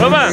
Roman.